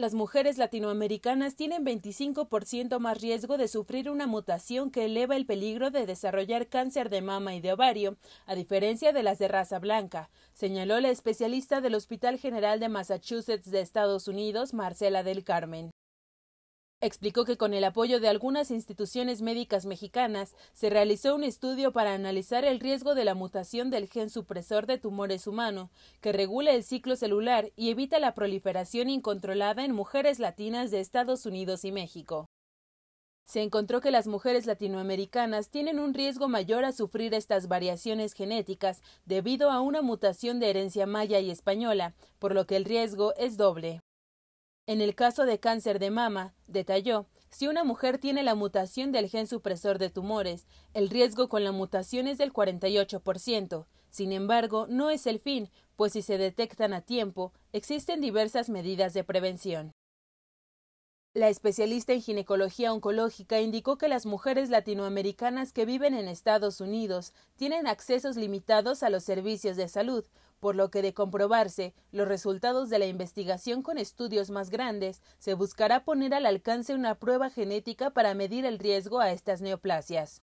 las mujeres latinoamericanas tienen 25% más riesgo de sufrir una mutación que eleva el peligro de desarrollar cáncer de mama y de ovario, a diferencia de las de raza blanca, señaló la especialista del Hospital General de Massachusetts de Estados Unidos, Marcela del Carmen. Explicó que con el apoyo de algunas instituciones médicas mexicanas se realizó un estudio para analizar el riesgo de la mutación del gen supresor de tumores humano, que regula el ciclo celular y evita la proliferación incontrolada en mujeres latinas de Estados Unidos y México. Se encontró que las mujeres latinoamericanas tienen un riesgo mayor a sufrir estas variaciones genéticas debido a una mutación de herencia maya y española, por lo que el riesgo es doble. En el caso de cáncer de mama, detalló, si una mujer tiene la mutación del gen supresor de tumores, el riesgo con la mutación es del 48%. Sin embargo, no es el fin, pues si se detectan a tiempo, existen diversas medidas de prevención. La especialista en ginecología oncológica indicó que las mujeres latinoamericanas que viven en Estados Unidos tienen accesos limitados a los servicios de salud, por lo que de comprobarse los resultados de la investigación con estudios más grandes, se buscará poner al alcance una prueba genética para medir el riesgo a estas neoplasias.